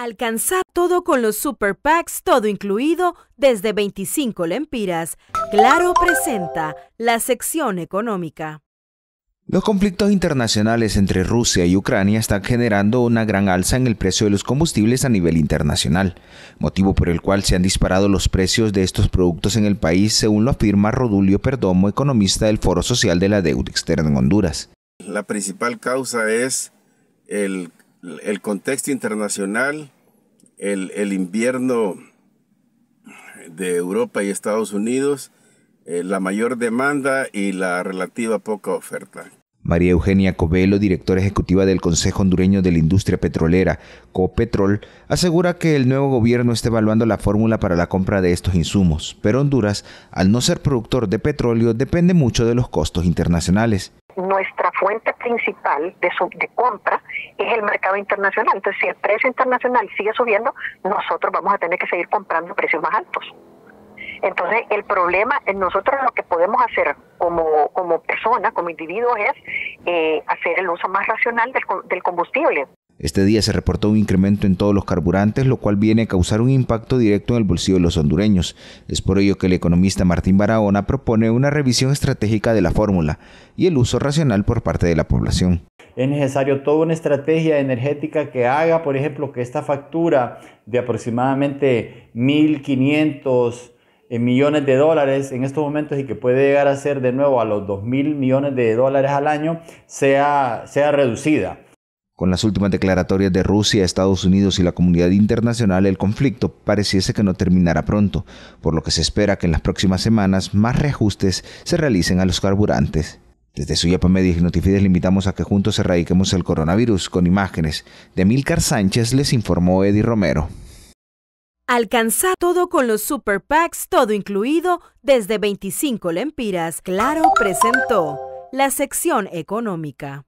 Alcanza todo con los Super Packs, todo incluido, desde 25 lempiras. Claro presenta la sección económica. Los conflictos internacionales entre Rusia y Ucrania están generando una gran alza en el precio de los combustibles a nivel internacional, motivo por el cual se han disparado los precios de estos productos en el país, según lo afirma Rodulio Perdomo, economista del Foro Social de la Deuda Externa en Honduras. La principal causa es el el contexto internacional, el, invierno de Europa y Estados Unidos, eh, la mayor demanda y la relativa poca oferta. María Eugenia Covelo, directora ejecutiva del Consejo Hondureño de la Industria Petrolera, Copetrol, asegura que el nuevo gobierno está evaluando la fórmula para la compra de estos insumos, pero Honduras, al no ser productor de petróleo, depende mucho de los costos internacionales nuestra fuente principal de, de compra es el mercado internacional. Entonces, si el precio internacional sigue subiendo, nosotros vamos a tener que seguir comprando precios más altos. Entonces, el problema, nosotros lo que podemos hacer como, como personas, como individuos, es eh, hacer el uso más racional del, del combustible. Este día se reportó un incremento en todos los carburantes, lo cual viene a causar un impacto directo en el bolsillo de los hondureños. Es por ello que el economista Martín Barahona propone una revisión estratégica de la fórmula y el uso racional por parte de la población. Es necesario toda una estrategia energética que haga, por ejemplo, que esta factura de aproximadamente 1.500 eh, millones de dólares en estos momentos y que puede llegar a ser de nuevo a los 2.000 millones de dólares al año sea, sea reducida. Con las últimas declaratorias de Rusia, Estados Unidos y la comunidad internacional, el conflicto pareciese que no terminará pronto, por lo que se espera que en las próximas semanas más reajustes se realicen a los carburantes. Desde Suyapa Media y Notifides le invitamos a que juntos erradiquemos el coronavirus con imágenes. De Milcar Sánchez les informó Eddie Romero. Alcanza todo con los Super Packs, todo incluido, desde 25 lempiras. Claro presentó la sección económica.